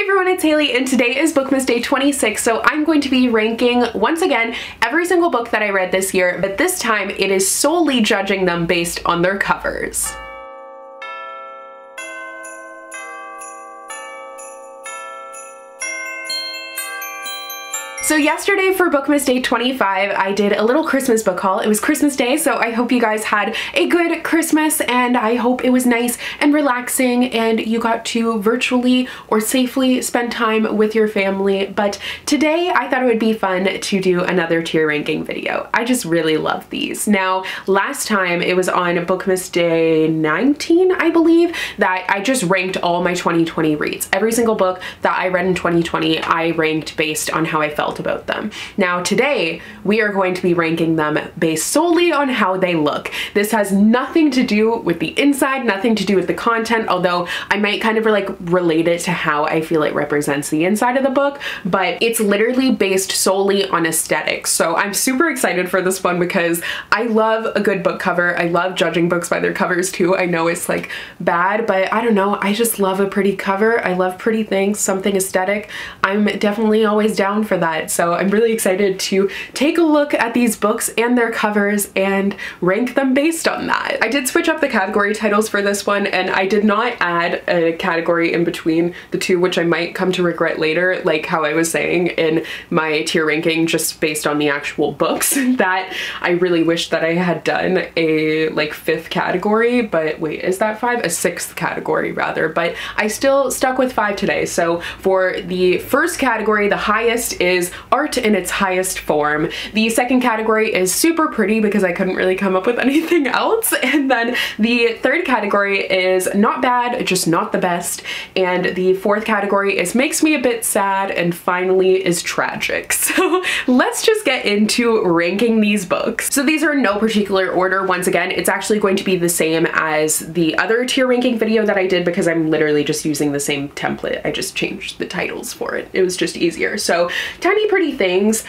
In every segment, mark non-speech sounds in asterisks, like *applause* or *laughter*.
Hey everyone, it's Hailey and today is Bookmas Day 26, so I'm going to be ranking, once again, every single book that I read this year, but this time it is solely judging them based on their covers. So yesterday for Bookmas Day 25, I did a little Christmas book haul. It was Christmas Day, so I hope you guys had a good Christmas and I hope it was nice and relaxing and you got to virtually or safely spend time with your family. But today I thought it would be fun to do another tier ranking video. I just really love these. Now, last time it was on Bookmas Day 19, I believe, that I just ranked all my 2020 reads. Every single book that I read in 2020, I ranked based on how I felt about them. Now today, we are going to be ranking them based solely on how they look. This has nothing to do with the inside, nothing to do with the content, although I might kind of like relate it to how I feel it represents the inside of the book, but it's literally based solely on aesthetics. So I'm super excited for this one because I love a good book cover. I love judging books by their covers too. I know it's like bad, but I don't know. I just love a pretty cover. I love pretty things, something aesthetic. I'm definitely always down for that. So I'm really excited to take a look at these books and their covers and rank them based on that. I did switch up the category titles for this one and I did not add a category in between the two, which I might come to regret later, like how I was saying in my tier ranking just based on the actual books *laughs* that I really wish that I had done a like fifth category, but wait, is that five? A sixth category rather, but I still stuck with five today. So for the first category, the highest is art in its highest form. The second category is super pretty because I couldn't really come up with *laughs* anything else. And then the third category is not bad, just not the best. And the fourth category is makes me a bit sad and finally is tragic. *laughs* So let's just get into ranking these books. So these are in no particular order. Once again, it's actually going to be the same as the other tier ranking video that I did because I'm literally just using the same template. I just changed the titles for it. It was just easier. So Tiny Pretty Things,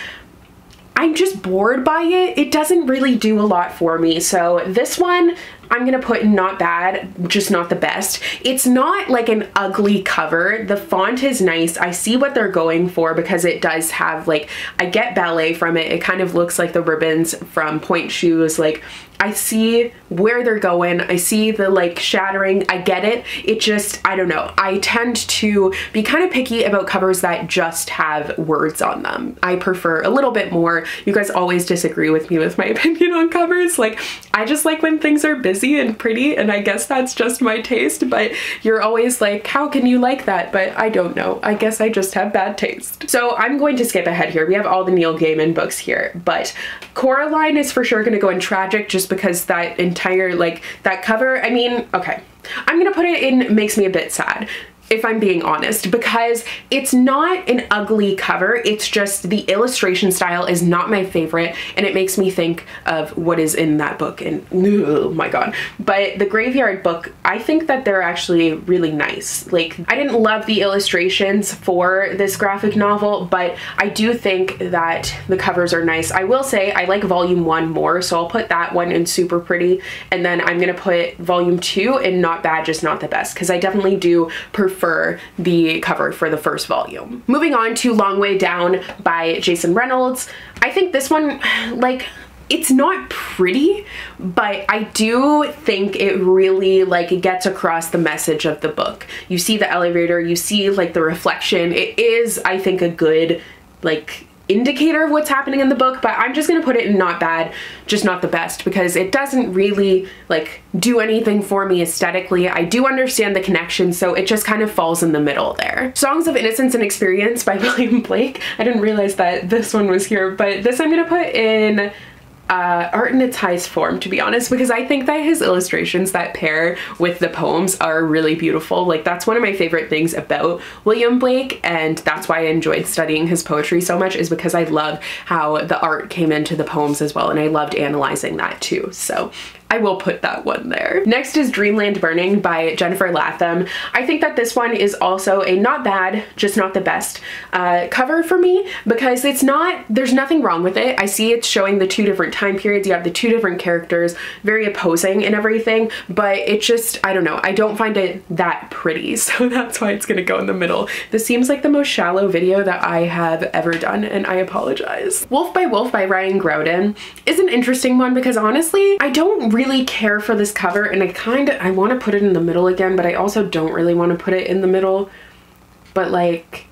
I'm just bored by it. It doesn't really do a lot for me. So this one, I'm gonna put not bad, just not the best. It's not like an ugly cover. The font is nice. I see what they're going for because it does have like, I get ballet from it. It kind of looks like the ribbons from Pointe Shoes. Like I see where they're going. I see the like shattering. I get it. It just, I don't know. I tend to be kind of picky about covers that just have words on them. I prefer a little bit more. You guys always disagree with me with my *laughs* opinion on covers. Like, I just like when things are busy and pretty, and I guess that's just my taste, but you're always like, how can you like that? But I don't know. I guess I just have bad taste. So I'm going to skip ahead here. We have all the Neil Gaiman books here, but Coraline is for sure gonna go in tragic just because that entire, like, that cover, I mean, okay. I'm gonna put it in makes me a bit sad if I'm being honest, because it's not an ugly cover. It's just the illustration style is not my favorite and it makes me think of what is in that book and oh my god. But the Graveyard book, I think that they're actually really nice. Like I didn't love the illustrations for this graphic novel, but I do think that the covers are nice. I will say I like volume one more, so I'll put that one in super pretty and then I'm gonna put volume two in not bad, just not the best because I definitely do prefer prefer the cover for the first volume. Moving on to Long Way Down by Jason Reynolds. I think this one, like, it's not pretty, but I do think it really like gets across the message of the book. You see the elevator, you see like the reflection. It is, I think, a good like indicator of what's happening in the book, but I'm just gonna put it in not bad, just not the best, because it doesn't really like do anything for me aesthetically. I do understand the connection, so it just kind of falls in the middle there. Songs of Innocence and Experience by *laughs* William Blake. I didn't realize that this one was here, but this I'm gonna put in uh, art in its highest form, to be honest, because I think that his illustrations that pair with the poems are really beautiful. Like that's one of my favorite things about William Blake, and that's why I enjoyed studying his poetry so much is because I love how the art came into the poems as well, and I loved analyzing that too. So I will put that one there. Next is Dreamland Burning by Jennifer Latham. I think that this one is also a not bad, just not the best uh, cover for me because it's not, there's nothing wrong with it. I see it's showing the two different time periods. You have the two different characters, very opposing and everything, but it just, I don't know, I don't find it that pretty. *laughs* So that's why it's gonna go in the middle. This seems like the most shallow video that I have ever done and I apologize. Wolf by Wolf by Ryan Graudin is an interesting one because honestly, I don't really care for this cover and I kind of, I want to put it in the middle again, but I also don't really want to put it in the middle. But like,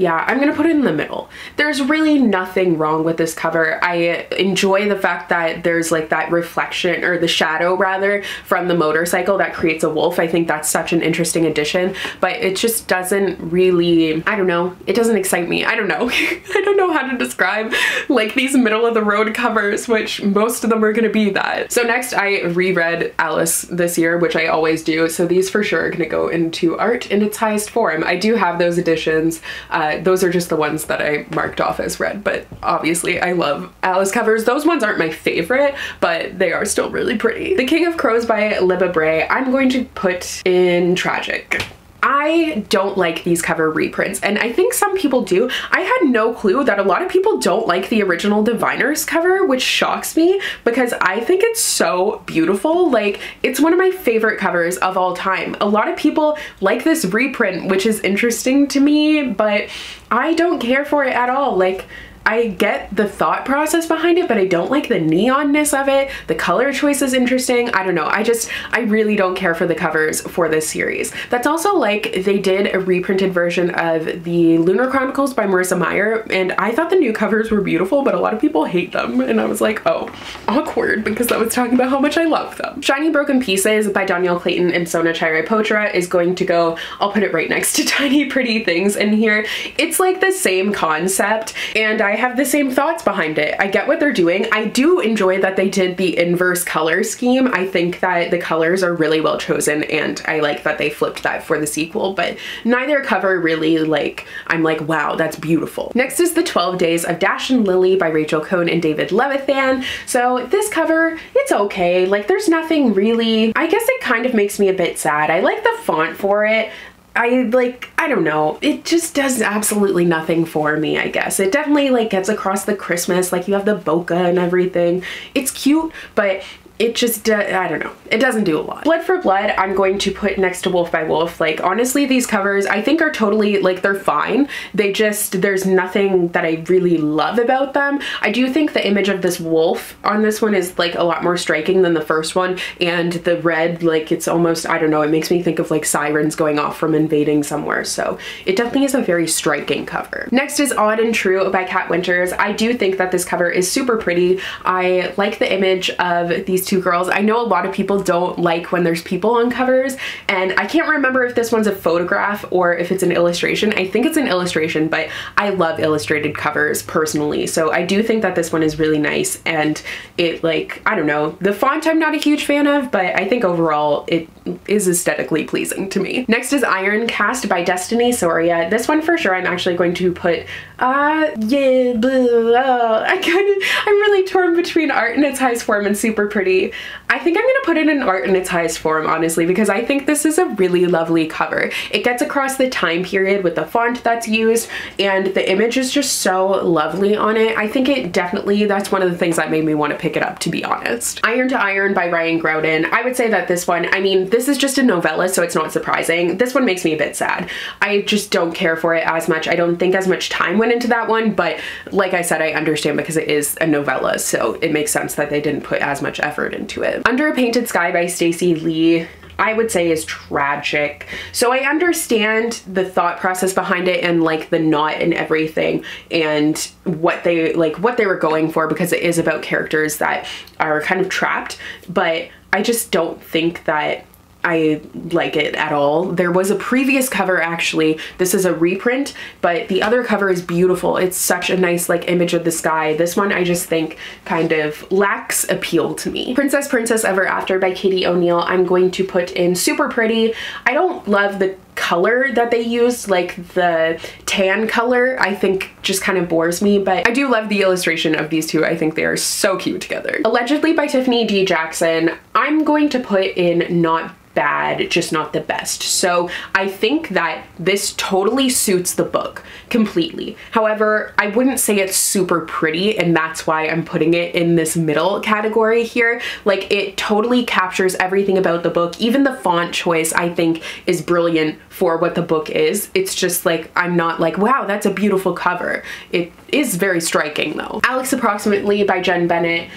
yeah, I'm gonna put it in the middle. There's really nothing wrong with this cover. I enjoy the fact that there's like that reflection or the shadow rather from the motorcycle that creates a wolf. I think that's such an interesting addition, but it just doesn't really, I don't know, it doesn't excite me. I don't know. *laughs* I don't know how to describe like these middle of the road covers, which most of them are gonna be that. So next I reread Alice this year, which I always do. So these for sure are gonna go into art in its highest form. I do have those editions. Uh, those are just the ones that I marked off as red, but obviously I love Alice covers. Those ones aren't my favorite, but they are still really pretty. The King of Crows by Libba Bray, I'm going to put in Tragic. I don't like these cover reprints and I think some people do. I had no clue that a lot of people don't like the original Diviners cover which shocks me because I think it's so beautiful. Like it's one of my favorite covers of all time. A lot of people like this reprint which is interesting to me but I don't care for it at all. Like I get the thought process behind it, but I don't like the neonness of it. The color choice is interesting. I don't know. I just, I really don't care for the covers for this series. That's also like they did a reprinted version of the Lunar Chronicles by Marissa Meyer, and I thought the new covers were beautiful, but a lot of people hate them. And I was like, oh, awkward, because I was talking about how much I love them. Shiny Broken Pieces by Dhonielle Clayton and Sona Charaipotra is going to go, I'll put it right next to *laughs* Tiny Pretty Things in here. It's like the same concept, and I have the same thoughts behind it. I get what they're doing. I do enjoy that they did the inverse color scheme. I think that the colors are really well chosen and I like that they flipped that for the sequel, but neither cover really like, I'm like, wow, that's beautiful. Next is The 12 Days of Dash and Lily by Rachel Cohn and David Levithan. So this cover, it's okay. Like there's nothing really, I guess it kind of makes me a bit sad. I like the font for it. I like, I don't know, it just does absolutely nothing for me, I guess. It definitely like gets across the Christmas, like you have the bokeh and everything. It's cute, but it just, uh, I don't know, it doesn't do a lot. Blood for Blood, I'm going to put next to Wolf by Wolf. Like, honestly, these covers I think are totally, like, they're fine. They just, there's nothing that I really love about them. I do think the image of this wolf on this one is, like, a lot more striking than the first one. And the red, like, it's almost, I don't know, it makes me think of, like, sirens going off from invading somewhere. So it definitely is a very striking cover. Next is Odd and True by Cat Winters. I do think that this cover is super pretty. I like the image of these two girls. I know a lot of people don't like when there's people on covers and I can't remember if this one's a photograph or if it's an illustration. I think it's an illustration, but I love illustrated covers personally. So I do think that this one is really nice and it like, I don't know, the font I'm not a huge fan of, but I think overall it is aesthetically pleasing to me. Next is Iron Cast by Destiny Soria. This one for sure I'm actually going to put, uh, yeah, blah, *laughs* I kind of, I'm really torn between art in its highest form and super pretty I think I'm gonna put it in art in its highest form, honestly, because I think this is a really lovely cover. It gets across the time period with the font that's used, and the image is just so lovely on it. I think it definitely, that's one of the things that made me want to pick it up, to be honest. Iron to Iron by Ryan Graudin. I would say that this one, I mean, this is just a novella, so it's not surprising. This one makes me a bit sad. I just don't care for it as much. I don't think as much time went into that one, but like I said, I understand because it is a novella, so it makes sense that they didn't put as much effort into it. Under a Painted Sky by Stacey Lee I would say is tragic. So I understand the thought process behind it and like the knot and everything and what they like what they were going for because it is about characters that are kind of trapped, but I just don't think that I like it at all. There was a previous cover actually. This is a reprint, but the other cover is beautiful. It's such a nice like image of the sky. This one I just think kind of lacks appeal to me. Princess Princess Ever After by Katie O'Neill I'm going to put in super pretty. I don't love the color that they used, like the tan color, I think just kind of bores me, but I do love the illustration of these two. I think they are so cute together. Allegedly by Tiffany D. Jackson, I'm going to put in not bad, just not the best. So I think that this totally suits the book completely. However, I wouldn't say it's super pretty and that's why I'm putting it in this middle category here. Like it totally captures everything about the book. Even the font choice I think is brilliant for what the book is. It's just like, I'm not like, wow, that's a beautiful cover. It is very striking though. Alex Approximately by Jenn Bennett.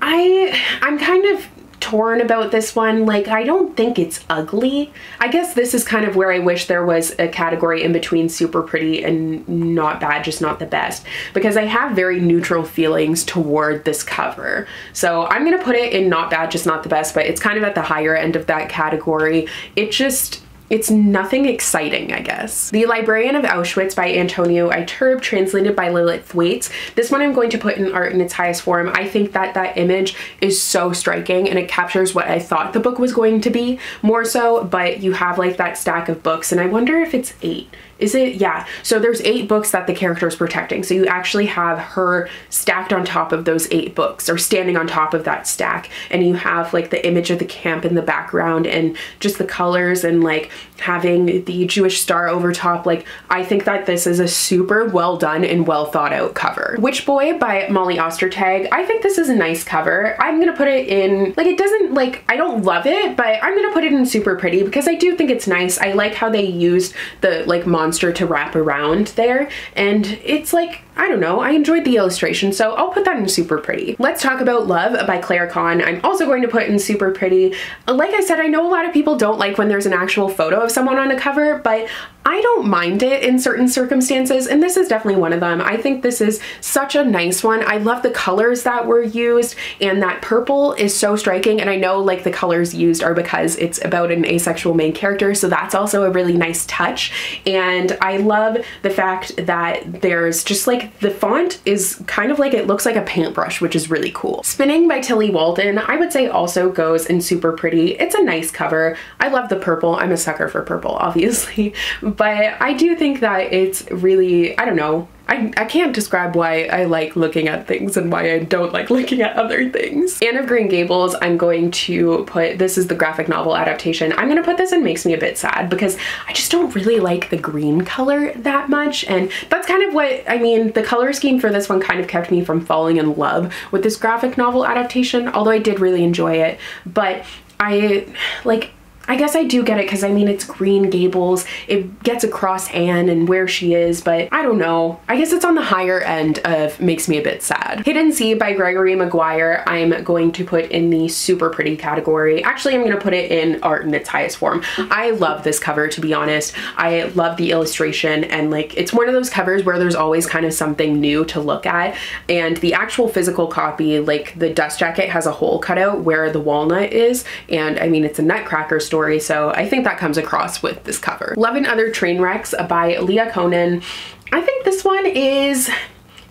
I, I'm kind of torn about this one. Like, I don't think it's ugly. I guess this is kind of where I wish there was a category in between super pretty and not bad, just not the best, because I have very neutral feelings toward this cover. So I'm gonna put it in not bad, just not the best, but it's kind of at the higher end of that category. It just, it's nothing exciting, I guess. The Librarian of Auschwitz by Antonio Iturbe, translated by Lilith Thwaites. This one I'm going to put in art in its highest form. I think that that image is so striking and it captures what I thought the book was going to be more so, but you have like that stack of books and I wonder if it's eight is it? Yeah. So there's eight books that the character is protecting. So you actually have her stacked on top of those eight books or standing on top of that stack. And you have like the image of the camp in the background and just the colors and like having the Jewish star over top. Like I think that this is a super well done and well thought out cover. witch boy by Molly Ostertag. I think this is a nice cover. I'm gonna put it in, like it doesn't like, I don't love it, but I'm gonna put it in super pretty because I do think it's nice. I like how they used the like mon monster to wrap around there. And it's like, I don't know, I enjoyed the illustration, so I'll put that in super pretty. Let's talk about Love by Claire Kann. I'm also going to put in super pretty. Like I said, I know a lot of people don't like when there's an actual photo of someone on a cover, but I don't mind it in certain circumstances, and this is definitely one of them. I think this is such a nice one. I love the colors that were used, and that purple is so striking, and I know like the colors used are because it's about an asexual main character, so that's also a really nice touch. And I love the fact that there's just like the font is kind of like it looks like a paintbrush, which is really cool. Spinning by Tillie Walden, I would say also goes in super pretty. It's a nice cover. I love the purple. I'm a sucker for purple, *laughs* obviously but I do think that it's really, I don't know, I, I can't describe why I like looking at things and why I don't like looking at other things. Anne of Green Gables, I'm going to put, this is the graphic novel adaptation. I'm gonna put this in Makes Me a Bit Sad because I just don't really like the green color that much. And that's kind of what, I mean, the color scheme for this one kind of kept me from falling in love with this graphic novel adaptation, although I did really enjoy it. But I, like, I guess I do get it because I mean it's Green Gables. It gets across Anne and where she is, but I don't know. I guess it's on the higher end of makes me a bit sad. Hiddensee by Gregory Maguire I'm going to put in the super pretty category. Actually, I'm gonna put it in art in its highest form. I love this cover to be honest. I love the illustration and like it's one of those covers where there's always kind of something new to look at and the actual physical copy like the dust jacket has a hole cut out where the walnut is and I mean it's a nutcracker story story, so I think that comes across with this cover. Love and Other Train Wrecks by Leah Konen. I think this one is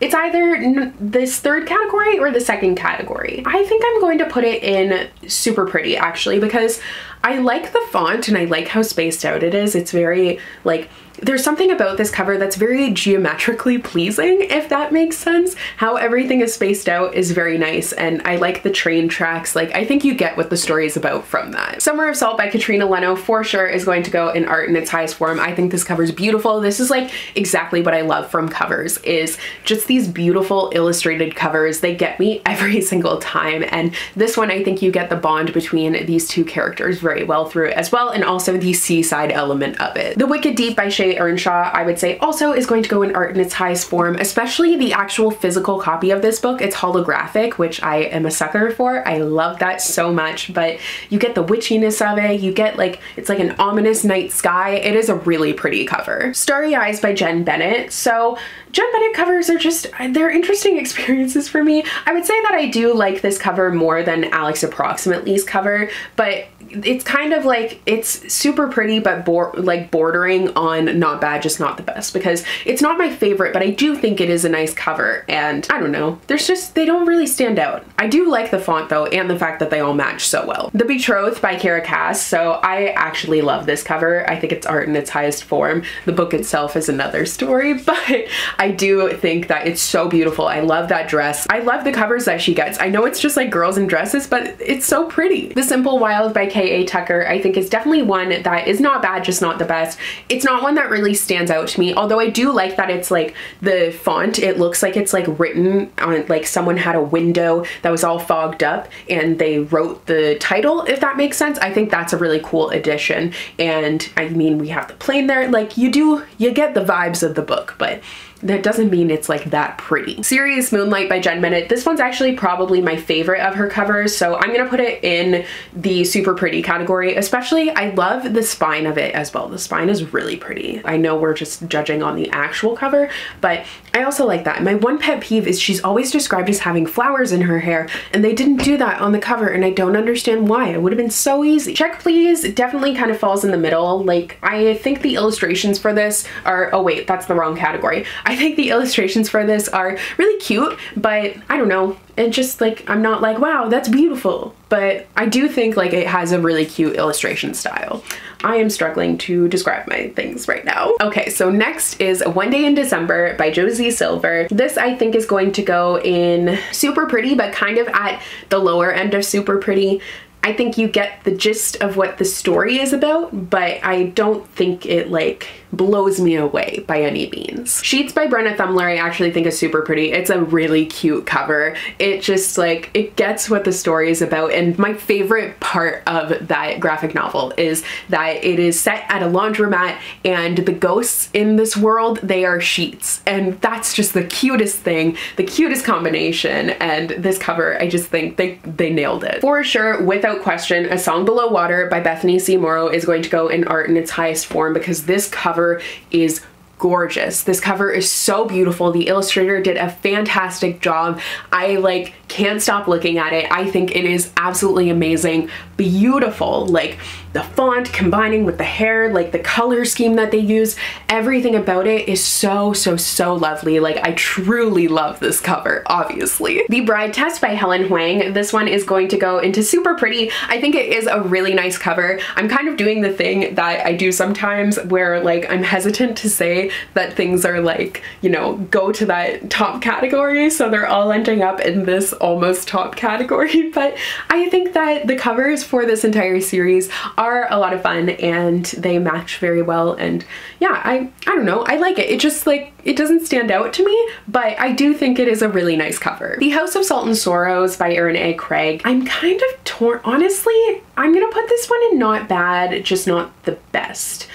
it's either this third category or the second category. I think I'm going to put it in super pretty actually because I like the font and I like how spaced out it is. It's very like there's something about this cover that's very geometrically pleasing, if that makes sense. How everything is spaced out is very nice, and I like the train tracks. Like, I think you get what the story is about from that. Summer of Salt by Katrina Leno for sure is going to go in art in its highest form. I think this cover is beautiful. This is like exactly what I love from covers, is just these beautiful illustrated covers. They get me *laughs* every single time, and this one I think you get the bond between these two characters very well through as well, and also the seaside element of it. The Wicked Deep by Shea Ernshaw, I would say also is going to go in art in its highest form, especially the actual physical copy of this book. It's holographic, which I am a sucker for. I love that so much, but you get the witchiness of it. You get like, it's like an ominous night sky. It is a really pretty cover. Starry Eyes by Jenn Bennett. So Jenn Bennett covers are just, they're interesting experiences for me. I would say that I do like this cover more than Alex Approximately's cover, but it's kind of like it's super pretty but bor like bordering on not bad just not the best because it's not my favorite but I do think it is a nice cover and I don't know. There's just they don't really stand out. I do like the font though and the fact that they all match so well. The Betrothed by Kiera Cass so I actually love this cover. I think it's art in its highest form. The book itself is another story *laughs* but I do think that it's so beautiful I love that dress I love the covers that she gets I know it's just like girls in dresses but it's so pretty The Simple Wild by K.A. Tucker I think is definitely one that is not bad, just not the best. It's not one that really stands out to me, although I do like that it's like the font, it looks like it's like written on like someone had a window that was all fogged up and they wrote the title, if that makes sense. I think that's a really cool addition. And I mean, we have the plane there, like you do, you get the vibes of the book, but that doesn't mean it's like that pretty. Serious Moonlight by Jenn Bennett. This one's actually probably my favorite of her covers, so I'm gonna put it in the super pretty category. Especially, I love the spine of it as well. The spine is really pretty. I know we're just judging on the actual cover, but I also like that. My one pet peeve is she's always described as having flowers in her hair, and they didn't do that on the cover, and I don't understand why. It would have been so easy. Check Please definitely kind of falls in the middle. Like, I think the illustrations for this are, oh wait, that's the wrong category. I think the illustrations for this are really cute, but I don't know, it just like, I'm not like, wow, that's beautiful. But I do think like it has a really cute illustration style. I am struggling to describe my things right now. Okay, so next is One Day in December by Josie Silver. This I think is going to go in super pretty, but kind of at the lower end of super pretty. I think you get the gist of what the story is about, but I don't think it like blows me away by any means. Sheets by Brenna Thummler I actually think is super pretty. It's a really cute cover. It just like, it gets what the story is about and my favorite part of that graphic novel is that it is set at a laundromat and the ghosts in this world, they are sheets and that's just the cutest thing, the cutest combination and this cover, I just think they, they nailed it. For sure, without question, A Song Below Water by Bethany C. Morrow is going to go in art in its highest form because this cover cover is gorgeous. This cover is so beautiful. The illustrator did a fantastic job. I like can't stop looking at it. I think it is absolutely amazing, beautiful. Like the font combining with the hair, like the color scheme that they use, everything about it is so, so, so lovely. Like I truly love this cover, obviously. The Bride Test by Helen Hoang. This one is going to go into super pretty. I think it is a really nice cover. I'm kind of doing the thing that I do sometimes where like I'm hesitant to say that things are like, you know, go to that top category. So they're all ending up in this almost top category. *laughs* But I think that the covers for this entire series are a lot of fun and they match very well and yeah I I don't know I like it it just like it doesn't stand out to me but I do think it is a really nice cover. The House of Salt and Sorrows by Erin A. Craig I'm kind of torn honestly I'm gonna put this one in not bad just not the best.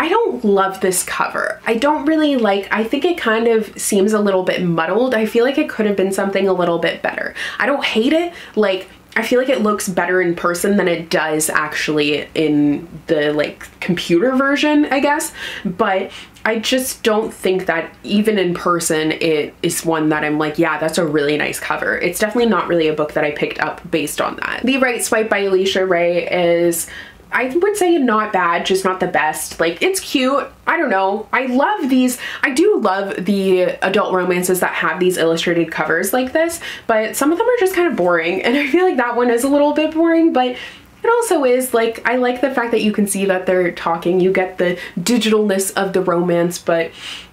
I don't love this cover. I don't really like, I think it kind of seems a little bit muddled. I feel like it could have been something a little bit better. I don't hate it. Like I feel like it looks better in person than it does actually in the like computer version, I guess. But I just don't think that even in person it is one that I'm like, yeah, that's a really nice cover. It's definitely not really a book that I picked up based on that. The Right Swipe by Alisha Rai is I would say not bad, just not the best. Like, it's cute. I don't know. I love these. I do love the adult romances that have these illustrated covers like this, but some of them are just kind of boring. *laughs* And I feel like that one is a little bit boring, but it also is like, I like the fact that you can see that they're talking. You get the digitalness of the romance, but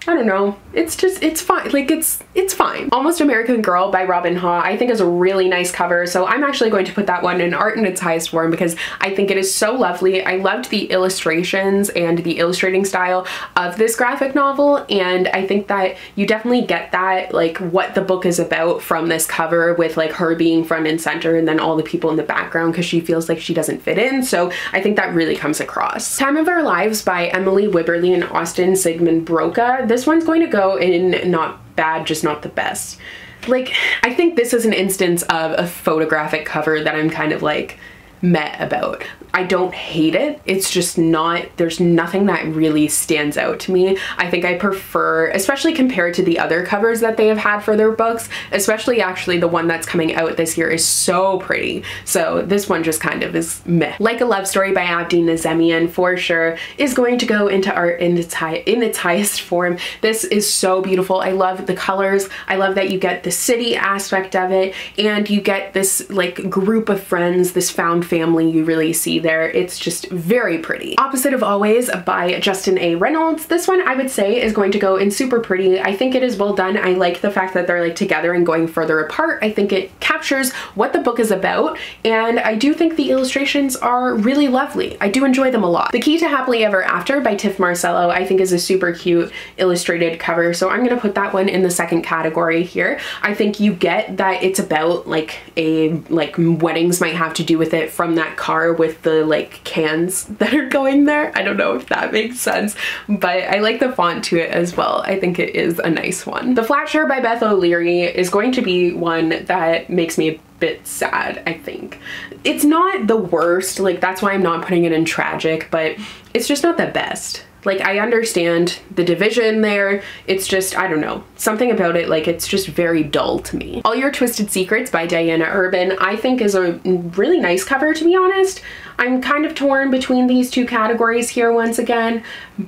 I don't know. It's just, it's fine. Like it's, it's fine. Almost American Girl by Robin Ha I think is a really nice cover. So I'm actually going to put that one in art in its highest form because I think it is so lovely. I loved the illustrations and the illustrating style of this graphic novel. And I think that you definitely get that like what the book is about from this cover with like her being front and center and then all the people in the background because she feels like she doesn't fit in. So I think that really comes across. Time of Our Lives by Emily Wibberley and Austin Siegemund-Broka. This this one's going to go in not bad, just not the best. Like, I think this is an instance of a photographic cover that I'm kind of like met about. I don't hate it. It's just not, there's nothing that really stands out to me. I think I prefer, especially compared to the other covers that they have had for their books, especially actually the one that's coming out this year is so pretty. So this one just kind of is meh. Like a Love Story by Abdi Nazemian for sure is going to go into art in its, high, in its highest form. This is so beautiful. I love the colors. I love that you get the city aspect of it and you get this like group of friends, this found family you really see there. It's just very pretty. Opposite of Always by Justin A. Reynolds. This one I would say is going to go in super pretty. I think it is well done. I like the fact that they're like together and going further apart. I think it captures what the book is about and I do think the illustrations are really lovely. I do enjoy them a lot. The Key to Happily Ever After by Tif Marcelo I think is a super cute illustrated cover so I'm gonna put that one in the second category here. I think you get that it's about like a like weddings might have to do with it from that car with the like cans *laughs* that are going there. I don't know if that makes sense but I like the font to it as well. I think it is a nice one. The Flat Share by Beth O'Leary is going to be one that makes me a bit sad, I think. It's not the worst, like that's why I'm not putting it in tragic, but it's just not the best. Like I understand the division there. It's just, I don't know, something about it, like it's just very dull to me. All Your Twisted Secrets by Diana Urban, I think is a really nice cover to be honest. I'm kind of torn between these two categories here once again,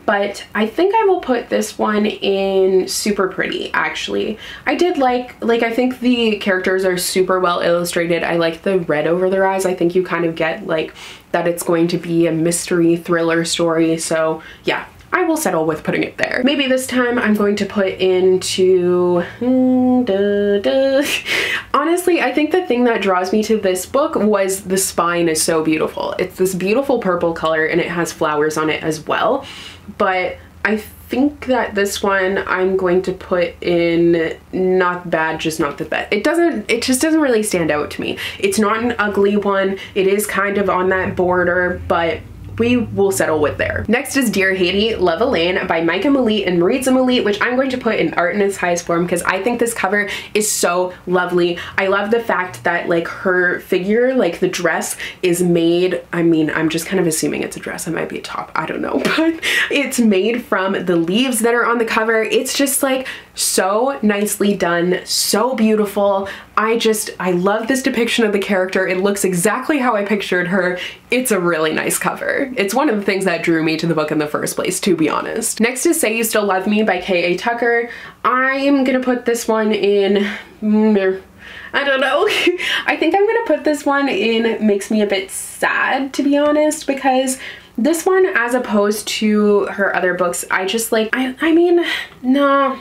but I think I will put this one in super pretty actually. I did like, like I think the characters are super well illustrated. I like the red over their eyes. I think you kind of get like that it's going to be a mystery thriller story. So yeah, I will settle with putting it there. Maybe this time I'm going to put into... Hmm, duh, duh. *laughs* I think the thing that draws me to this book was the spine is so beautiful. It's this beautiful purple color and it has flowers on it as well. But I think that this one I'm going to put in not bad, just not the best. It doesn't, it just doesn't really stand out to me. It's not an ugly one. It is kind of on that border, but we will settle with there. Next is Dear Haiti, Love Alaine by Maika Moulite and Maritza Moulite, which I'm going to put in art in its highest form because I think this cover is so lovely. I love the fact that like her figure, like the dress is made, I mean, I'm just kind of assuming it's a dress. It might be a top, I don't know, *laughs* but it's made from the leaves that are on the cover. It's just like so nicely done, so beautiful. I just, I love this depiction of the character. It looks exactly how I pictured her. It's a really nice cover. It's one of the things that drew me to the book in the first place, to be honest. Next is Say You Still Love Me by K.A. Tucker. I'm gonna put this one in, mm, I don't know. *laughs* I think I'm gonna put this one in Makes Me a Bit Sad, to be honest, because this one, as opposed to her other books, I just like, I, I mean, no,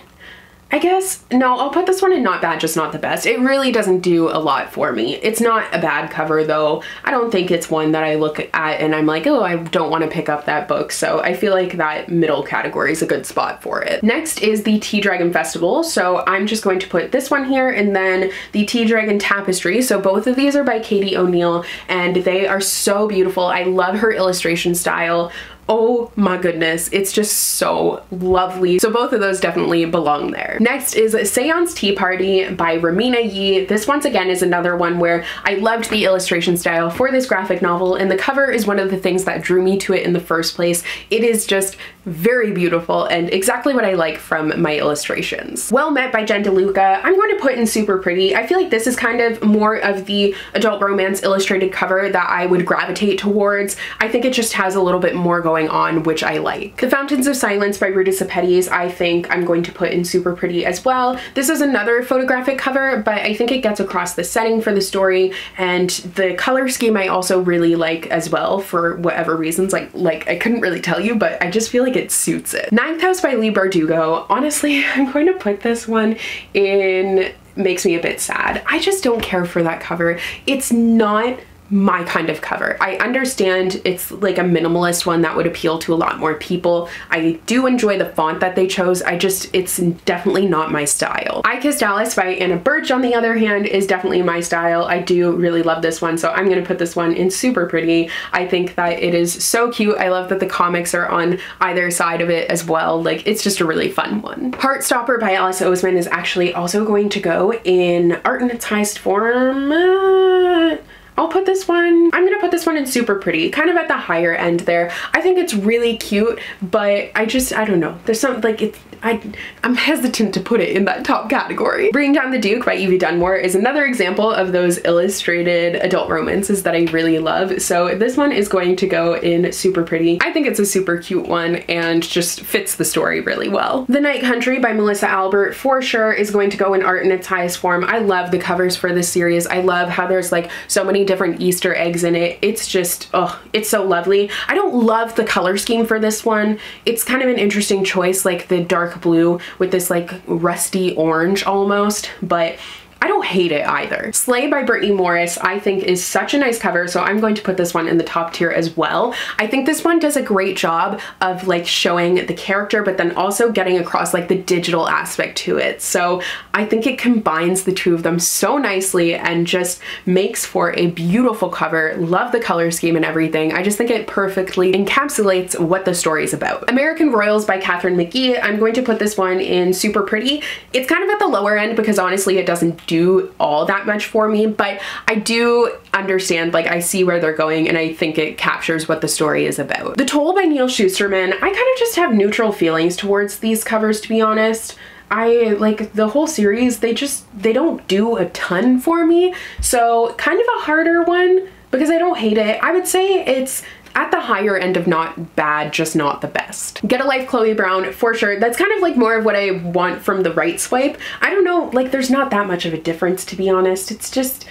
I guess, no, I'll put this one in not bad, just not the best. It really doesn't do a lot for me. It's not a bad cover though. I don't think it's one that I look at and I'm like, oh, I don't want to pick up that book. So I feel like that middle category is a good spot for it. Next is the Tea Dragon Festival. So I'm just going to put this one here and then the Tea Dragon Tapestry. So both of these are by Katie O'Neill and they are so beautiful. I love her illustration style. Oh my goodness, it's just so lovely. So both of those definitely belong there. Next is Seance Tea Party by Reimena Yee. This once again is another one where I loved the illustration style for this graphic novel and the cover is one of the things that drew me to it in the first place. It is just very beautiful and exactly what I like from my illustrations. Well Met by Jen DeLuca, I'm going to put in super pretty. I feel like this is kind of more of the adult romance illustrated cover that I would gravitate towards. I think it just has a little bit more going going on, which I like. The Fountains of Silence by Ruta Sepetys, I think I'm going to put in super pretty as well. This is another photographic cover, but I think it gets across the setting for the story and the color scheme I also really like as well for whatever reasons. Like, like I couldn't really tell you, but I just feel like it suits it. Ninth House by Leigh Bardugo. Honestly, *laughs* I'm going to put this one in makes me a bit sad. I just don't care for that cover. It's not my kind of cover. I understand it's like a minimalist one that would appeal to a lot more people. I do enjoy the font that they chose. I just, it's definitely not my style. I Kissed Alice by Anna Birch on the other hand is definitely my style. I do really love this one so I'm gonna put this one in super pretty. I think that it is so cute. I love that the comics are on either side of it as well. Like it's just a really fun one. Heartstopper by Alice Oseman is actually also going to go in art in its highest form. Uh, I'll put this one, I'm gonna put this one in super pretty, kind of at the higher end there. I think it's really cute, but I just, I don't know. There's some, like, it's, I, I'm hesitant to put it in that top category. Bring Down the Duke by Evie Dunmore is another example of those illustrated adult romances that I really love. So this one is going to go in super pretty. I think it's a super cute one and just fits the story really well. The Night Country by Melissa Albert for sure is going to go in art in its highest form. I love the covers for this series. I love how there's like so many different Easter eggs in it. It's just, oh, it's so lovely. I don't love the color scheme for this one. It's kind of an interesting choice, like the dark blue with this like rusty orange almost, but I don't hate it either. Slay by Brittney Morris I think is such a nice cover so I'm going to put this one in the top tier as well. I think this one does a great job of like showing the character but then also getting across like the digital aspect to it. So I think it combines the two of them so nicely and just makes for a beautiful cover. Love the color scheme and everything. I just think it perfectly encapsulates what the story is about. American Royals by Katharine McGee. I'm going to put this one in super pretty. It's kind of at the lower end because honestly it doesn't do all that much for me, but I do understand, like I see where they're going and I think it captures what the story is about. The Toll by Neal Shusterman, I kind of just have neutral feelings towards these covers to be honest. I like the whole series, they just, they don't do a ton for me. So kind of a harder one because I don't hate it. I would say it's at the higher end of not bad, just not the best. Get a Life Chloe Brown, for sure. That's kind of like more of what I want from the right swipe. I don't know, like there's not that much of a difference to be honest. It's just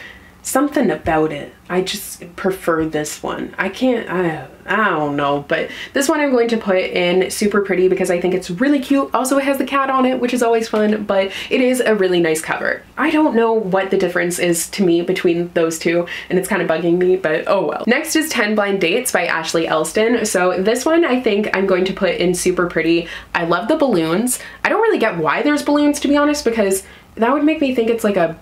something about it. I just prefer this one. I can't, I, I don't know, but this one I'm going to put in super pretty because I think it's really cute. Also, it has the cat on it, which is always fun, but it is a really nice cover. I don't know what the difference is to me between those two, and it's kind of bugging me, but oh well. Next is 10 Blind Dates by Ashley Elston. So this one I think I'm going to put in super pretty. I love the balloons. I don't really get why there's balloons, to be honest, because that would make me think it's like a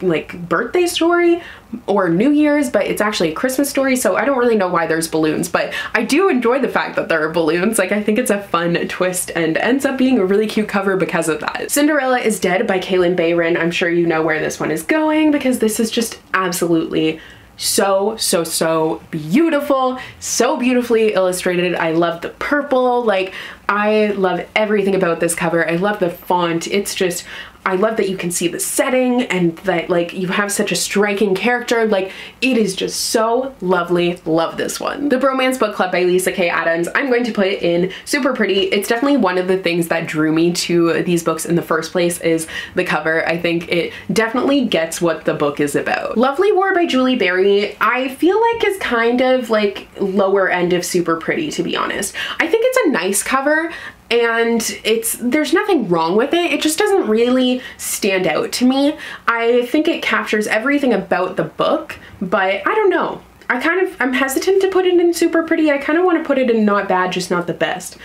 like birthday story or New Year's, but it's actually a Christmas story, so I don't really know why there's balloons, but I do enjoy the fact that there are balloons. Like, I think it's a fun twist and ends up being a really cute cover because of that. Cinderella is Dead by Kalynn Bayron. I'm sure you know where this one is going because this is just absolutely so, so, so beautiful, so beautifully illustrated. I love the purple, like I love everything about this cover. I love the font. It's just, I love that you can see the setting and that like you have such a striking character. Like it is just so lovely. Love this one. The Bromance Book Club by Lyssa Kay Adams. I'm going to put it in super pretty. It's definitely one of the things that drew me to these books in the first place is the cover. I think it definitely gets what the book is about. Lovely War by Julie Berry. I feel like is kind of like lower end of super pretty to be honest. I think it's a nice cover and it's there's nothing wrong with it. It just doesn't really stand out to me. I think it captures everything about the book but i don't know. I kind of i'm hesitant to put it in super pretty. I kind of want to put it in not bad just not the best.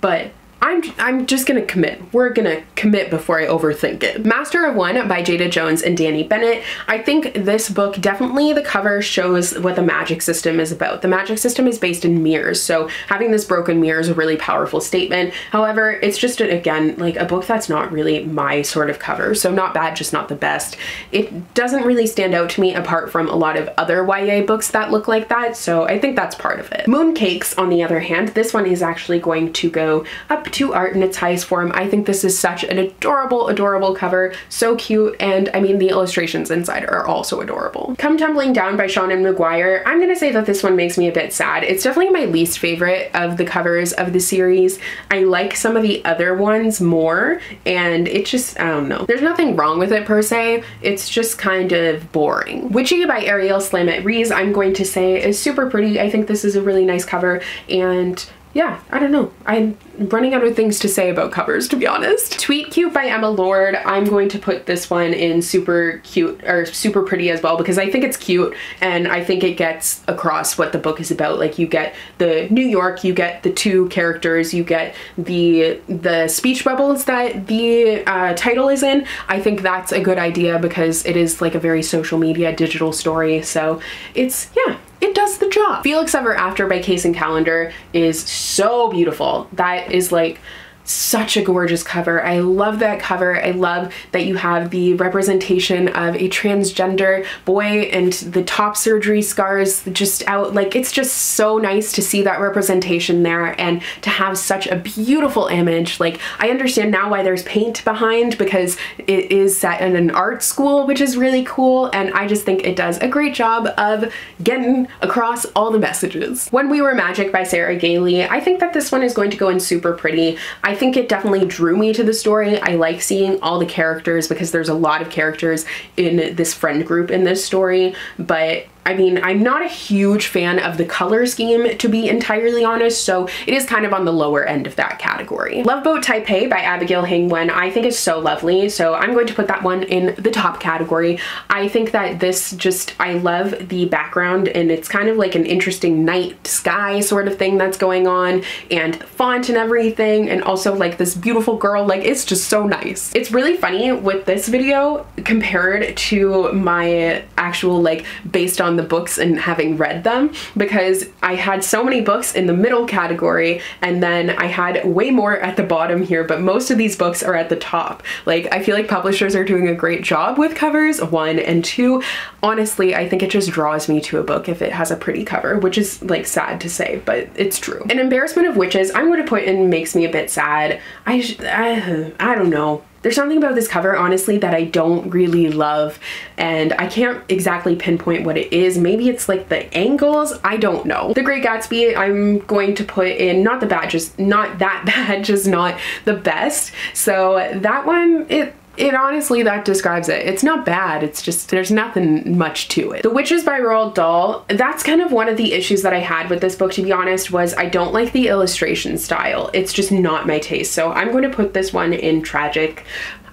But I'm, I'm just gonna commit. We're gonna commit before I overthink it. Master of One by Jaida Jones and Dani Bennett. I think this book, definitely the cover shows what the magic system is about. The magic system is based in mirrors, so having this broken mirror is a really powerful statement. However, it's just, again, like a book that's not really my sort of cover, so not bad, just not the best. It doesn't really stand out to me apart from a lot of other YA books that look like that, so I think that's part of it. Mooncakes, on the other hand, this one is actually going to go up to art in its highest form. I think this is such an adorable, adorable cover. So cute. And I mean, the illustrations inside are also adorable. Come Tumbling Down by Seanan McGuire. I'm gonna say that this one makes me a bit sad. It's definitely my least favorite of the covers of the series. I like some of the other ones more and it just, I don't know. There's nothing wrong with it per se. It's just kind of boring. Witchy by Ariel Slamet Ries, I'm going to say is super pretty. I think this is a really nice cover and yeah, I don't know. I'm running out of things to say about covers, to be honest. Tweet Cute by Emma Lord. I'm going to put this one in super cute or super pretty as well because I think it's cute and I think it gets across what the book is about. Like you get the New York, you get the two characters, you get the the speech bubbles that the uh, title is in. I think that's a good idea because it is like a very social media digital story. So it's, yeah, it does the job. Felix Ever After by Kacen Callender is so beautiful. That is like such a gorgeous cover. I love that cover. I love that you have the representation of a transgender boy and the top surgery scars just out. Like, it's just so nice to see that representation there and to have such a beautiful image. Like, I understand now why there's paint behind because it is set in an art school, which is really cool. And I just think it does a great job of getting across all the messages. When We Were Magic by Sarah Gailey, I think that this one is going to go in super pretty. I think it definitely drew me to the story. I like seeing all the characters because there's a lot of characters in this friend group in this story, but I mean, I'm not a huge fan of the color scheme, to be entirely honest, so it is kind of on the lower end of that category. Love Boat Taipei by Abigail Hing Wen I think is so lovely, so I'm going to put that one in the top category. I think that this just, I love the background and it's kind of like an interesting night sky sort of thing that's going on and font and everything and also like this beautiful girl, like it's just so nice. It's really funny with this video compared to my actual like based on on the books and having read them because I had so many books in the middle category and then I had way more at the bottom here, but most of these books are at the top. Like, I feel like publishers are doing a great job with covers, one, and two, honestly, I think it just draws me to a book if it has a pretty cover, which is like sad to say, but it's true. An Embarrassment of Witches, I'm going to put in makes me a bit sad. I, I, I don't know. There's something about this cover, honestly, that I don't really love, and I can't exactly pinpoint what it is. Maybe it's like the angles, I don't know. The Great Gatsby, I'm going to put in not the bad, just not that *laughs* bad, just not the best. So that one, it it honestly, that describes it. It's not bad, it's just, there's nothing much to it. The Witches by Roald Dahl, that's kind of one of the issues that I had with this book, to be honest, was I don't like the illustration style. It's just not my taste. So I'm going to put this one in tragic.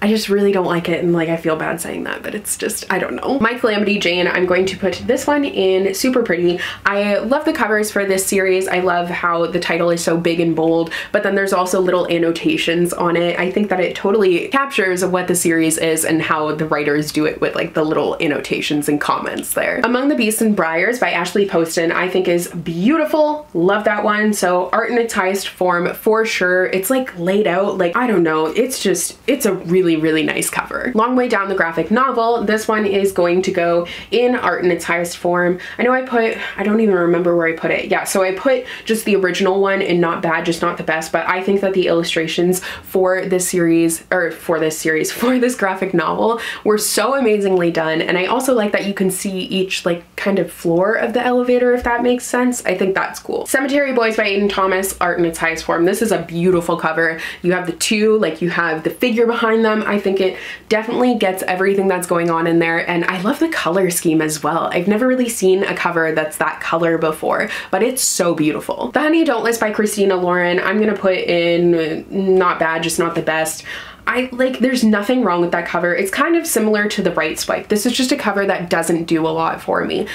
I just really don't like it and like I feel bad saying that, but it's just, I don't know. My Calamity Jane, I'm going to put this one in super pretty. I love the covers for this series. I love how the title is so big and bold, but then there's also little annotations on it. I think that it totally captures what the series is and how the writers do it with like the little annotations and comments there. Among the Beasts and Briars by Ashley Poston, I think is beautiful. Love that one. So art in its highest form for sure. It's like laid out, like, I don't know. It's just, it's a really really, really nice cover. Long way down the graphic novel, this one is going to go in art in its highest form. I know I put, I don't even remember where I put it. Yeah, so I put just the original one in not bad, just not the best, but I think that the illustrations for this series, or for this series, *laughs* for this graphic novel were so amazingly done. And I also like that you can see each like kind of floor of the elevator, if that makes sense. I think that's cool. Cemetery Boys by Aiden Thomas, art in its highest form. This is a beautiful cover. You have the two, like you have the figure behind them, I think it definitely gets everything that's going on in there and I love the color scheme as well. I've never really seen a cover that's that color before, but it's so beautiful. The Honey Don't List by Christina Lauren, I'm gonna put in not bad, just not the best. I like there's nothing wrong with that cover. It's kind of similar to the right swipe. This is just a cover that doesn't do a lot for me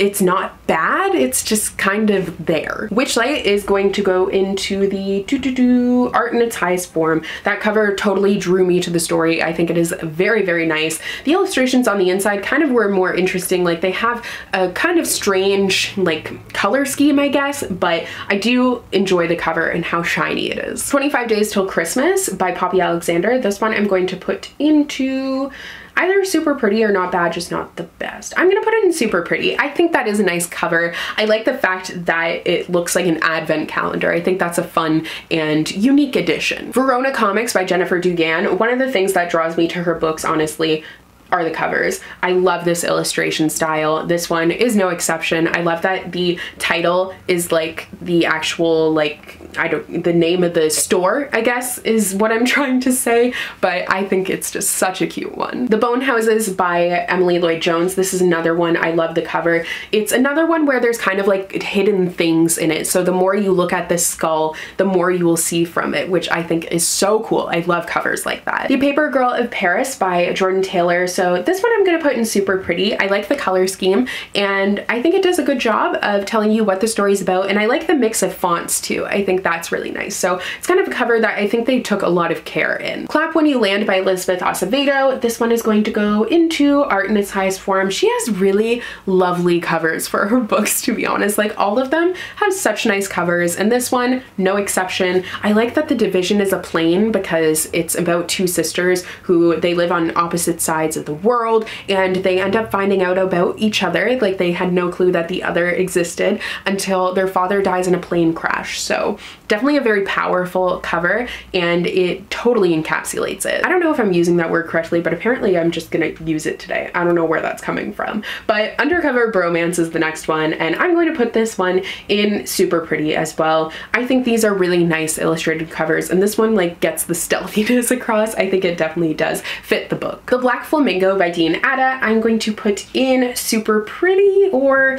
it's not bad, it's just kind of there. Witchlight is going to go into the doo -doo -doo art in its highest form. That cover totally drew me to the story. I think it is very, very nice. The illustrations on the inside kind of were more interesting. Like they have a kind of strange like color scheme, I guess, but I do enjoy the cover and how shiny it is. 25 Days Till Christmas by Poppy Alexander. This one I'm going to put into either super pretty or not bad, just not the best. I'm gonna put it in super pretty. I think that is a nice cover. I like the fact that it looks like an advent calendar. I think that's a fun and unique addition. Verona Comics by Jennifer Dugan. One of the things that draws me to her books, honestly, are the covers. I love this illustration style. This one is no exception. I love that the title is like the actual like I don't the name of the store I guess is what I'm *laughs* trying to say but I think it's just such a cute one. The Bone Houses by Emily Lloyd Jones. This is another one. I love the cover. It's another one where there's kind of like hidden things in it so the more you look at this skull the more you will see from it which I think is so cool. I love covers like that. The Paper Girl of Paris by Jordyn Taylor. So So this one I'm gonna put in super pretty. I like the color scheme and I think it does a good job of telling you what the story's about and I like the mix of fonts too. I think that's really nice. So it's kind of a cover that I think they took a lot of care in. Clap When You Land by Elizabeth Acevedo. This one is going to go into art in its highest form. She has really lovely covers for her *laughs* books to be honest. Like all of them have such nice covers and this one, no exception. I like that the division is a plane because it's about two sisters who they live on opposite sides of the world and they end up finding out about each other. Like they had no clue that the other existed until their father dies in a plane crash. So definitely a very powerful cover and it totally encapsulates it. I don't know if I'm using that word correctly, but apparently I'm just gonna use it today. I don't know where that's coming from. But Undercover Bromance is the next one and I'm going to put this one in super pretty as well. I think these are really nice illustrated covers and this one like gets the *laughs* stealthiness across. I think it definitely does fit the book. The Black Flamingo by Dean Atta I'm going to put in super pretty or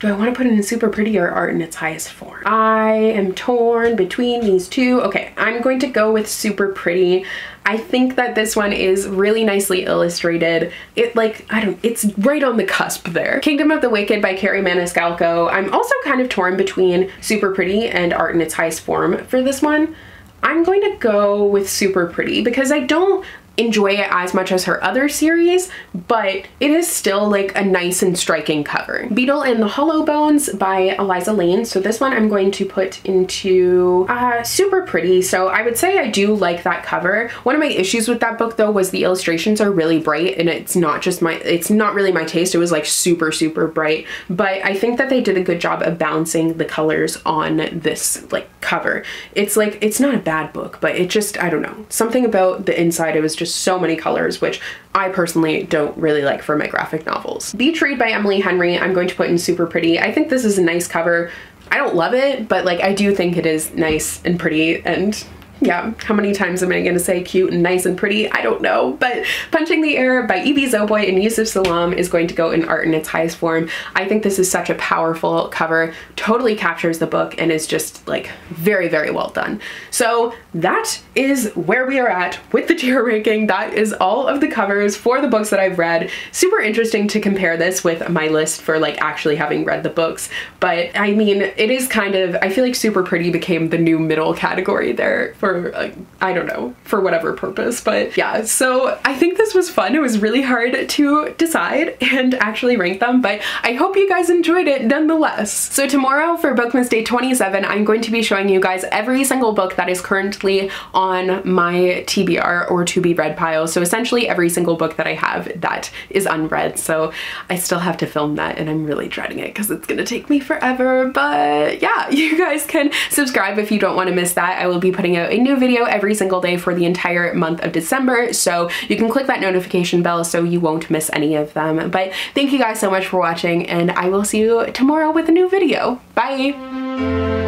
do I want to put in super pretty or art in its highest form? I am torn between these two. Okay, I'm going to go with super pretty. I think that this one is really nicely illustrated. It like, I don't, it's right on the cusp there. Kingdom of the Wicked by Kerri Maniscalco. I'm also kind of torn between super pretty and art in its highest form for this one. I'm going to go with super pretty because I don't enjoy it as much as her other series, but it is still like a nice and striking cover. Beetle and the Hollow Bones by Aliza Layne. So this one I'm going to put into uh, super pretty. So I would say I do like that cover. One of my issues with that book though was the illustrations are really bright and it's not just my, it's not really my taste. It was like super, super bright, but I think that they did a good job of balancing the colors on this like cover. It's like, it's not a bad book, but it just, I don't know, something about the inside, it was just just so many colors, which I personally don't really like for my graphic novels. Beach Read by Emily Henry, I'm going to put in super pretty. I think this is a nice cover. I don't love it, but like I do think it is nice and pretty and yeah, how many times am I gonna say cute and nice and pretty? I don't know. But Punching the Air by Ibi Zoboi and Yusef Salaam is going to go in art in its highest form. I think this is such a powerful cover, totally captures the book and is just like very, very well done. So that is where we are at with the tier ranking. That is all of the covers for the books that I've read. Super interesting to compare this with my list for like actually having read the books. But I mean, it is kind of, I feel like super pretty became the new middle category there for for, uh, I don't know, for whatever purpose. But yeah, so I think this was fun. It was really hard to decide and actually rank them, but I hope you guys enjoyed it nonetheless. So tomorrow for Bookmas Day 27, I'm going to be showing you guys every single book that is currently on my TBR or to be read pile. So essentially every single book that I have that is unread. So I still have to film that and I'm really dreading it because it's gonna take me forever. But yeah, *laughs* you guys can subscribe if you don't want to miss that. I will be putting out new video every single day for the entire month of December. So you can click that notification bell so you won't miss any of them. But thank you guys so much for watching and I will see you tomorrow with a new video. Bye!